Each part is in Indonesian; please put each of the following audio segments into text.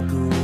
lagu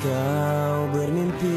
kau bermimpi.